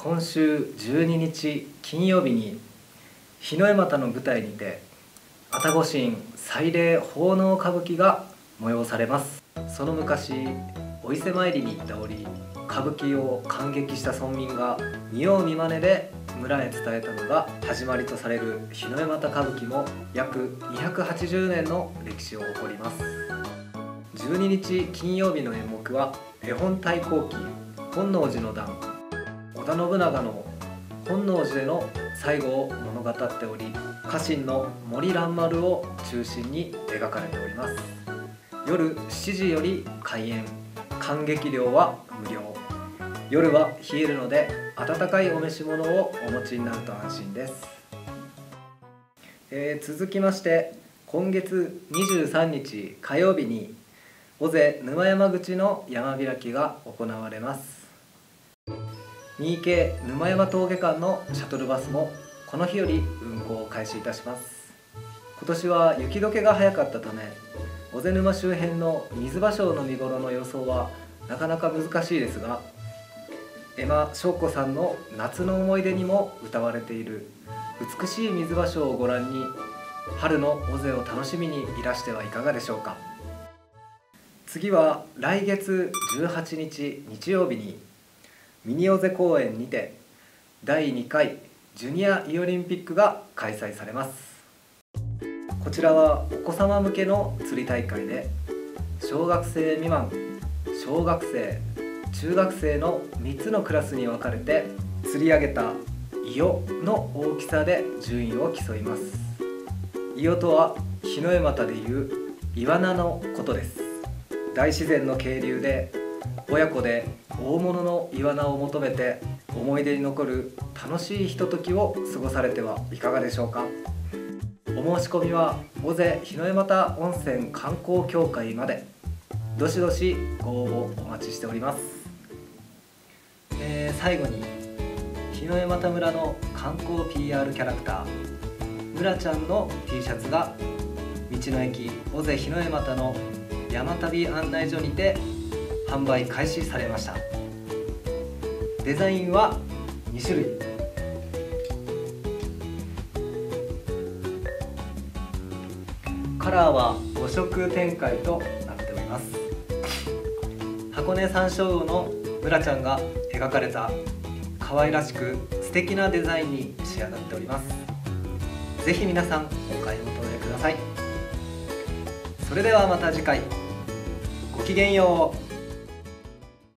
今週12日金曜日に日の絵又の舞台にて愛宕神祭礼奉納歌舞伎が催されますその昔お伊勢参りに行った折歌舞伎を感激した村民が見よう見まねで村へ伝えたのが始まりとされる日の絵又歌舞伎も約280年の歴史を誇ります12日金曜日の演目は絵本対抗期本能寺の段田信長の本能寺での最後を物語っており家臣の森蘭丸を中心に描かれております。夜7時より開演観劇料は無料。夜は冷えるので温かいお召し物をお持ちになると安心です、えー、続きまして今月23日火曜日に尾瀬沼山口の山開きが行われます。三池沼山峠間のシャトルバスもこの日より運行を開始いたします。今年は雪解けが早かったため尾瀬沼周辺の水芭蕉の見頃の予想はなかなか難しいですがエマ翔子さんの夏の思い出にも歌われている美しい水芭蕉をご覧に春の尾瀬を楽しみにいらしてはいかがでしょうか。次は来月18日日曜日にミニオゼ公園にて第2回ジュニアイオリンピックが開催されます。こちらはお子様向けの釣り大会で小学生未満小学生中学生の3つのクラスに分かれて釣り上げたイオの大きさで順位を競います。イオとは日の絵股でいうイワナのことです。大自然の渓流で親子で大物のイワナを求めて思い出に残る楽しいひとときを過ごされてはいかがでしょうか？お申し込みは尾瀬日の絵又温泉観光協会まで。どしどしご応募お待ちしております、えー、最後に日の絵又村の観光 PR キャラクター村ちゃんの T シャツが道の駅尾瀬日の絵又の山旅案内所にて販売開始されました。デザインは2種類。カラーは5色展開となっております。箱根山椒魚のブラちゃんが描かれた可愛らしく素敵なデザインに仕上がっております。ぜひ皆さんお買い求めください。それではまた次回。ごきげんよう。